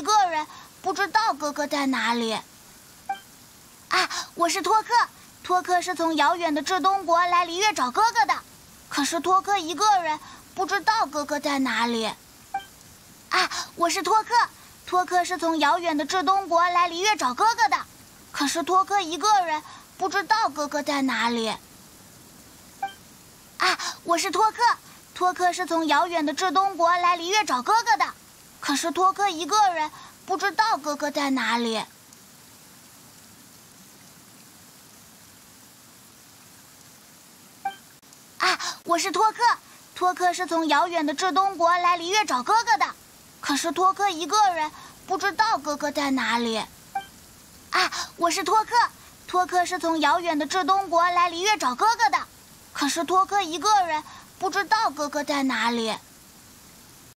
一个人，不知道哥哥在哪里。啊，我是托克，托克是从遥远的至东国来璃月找哥哥的。可是托克一个人，不知道哥哥在哪里。啊，我是托克，托克是从遥远的至东国来璃月找哥哥的。可是托克一个人，不知道哥哥在哪里。啊，我是托克，托克是从遥远的至东国来璃月找哥哥的。可是托克一个人，不知道哥哥在哪里。啊，我是托克，托克是从遥远的至东国来璃月找哥哥的。可是托克一个人，不知道哥哥在哪里。啊，我是托克，托克是从遥远的至东国来璃月找哥哥的。可是托克一个人，不知道哥哥在哪里。